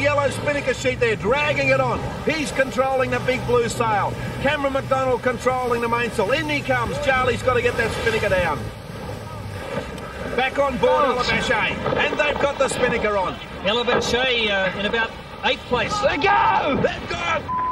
yellow spinnaker sheet there, dragging it on. He's controlling the big blue sail. Cameron McDonald controlling the mainsail. In he comes. Charlie's got to get that spinnaker down. Back on board Oh. And they've got the spinnaker on. Elevache uh, in about eighth place. Let go! They've got... Go.